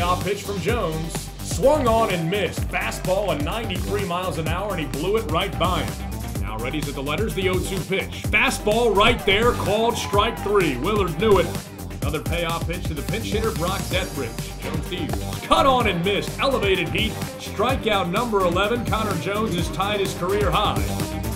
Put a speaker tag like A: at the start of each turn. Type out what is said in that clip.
A: payoff pitch from Jones. Swung on and missed. Fastball at 93 miles an hour, and he blew it right by him. Now ready's at the letters, the 0-2 pitch. Fastball right there, called strike three. Willard knew it. Another payoff pitch to the pinch hitter, Brock Deatherage. Jones deals. Cut on and missed. Elevated heat. Strikeout number 11. Connor Jones has tied his career high.